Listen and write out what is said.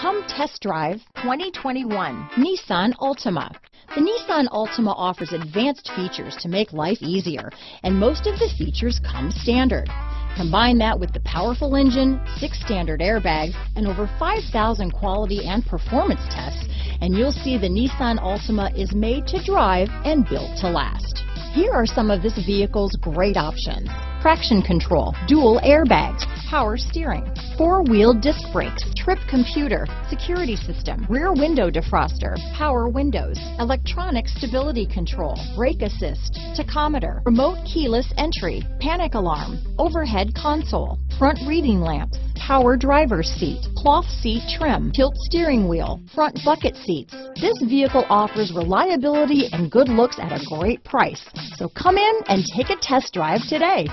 Come test drive 2021 Nissan Altima. The Nissan Altima offers advanced features to make life easier, and most of the features come standard. Combine that with the powerful engine, six standard airbags, and over 5,000 quality and performance tests, and you'll see the Nissan Altima is made to drive and built to last. Here are some of this vehicle's great options. Traction control, dual airbags, power steering, four-wheel disc brakes, trip computer, security system, rear window defroster, power windows, electronic stability control, brake assist, tachometer, remote keyless entry, panic alarm, overhead console, front reading lamps, power driver's seat, cloth seat trim, tilt steering wheel, front bucket seats. This vehicle offers reliability and good looks at a great price. So come in and take a test drive today.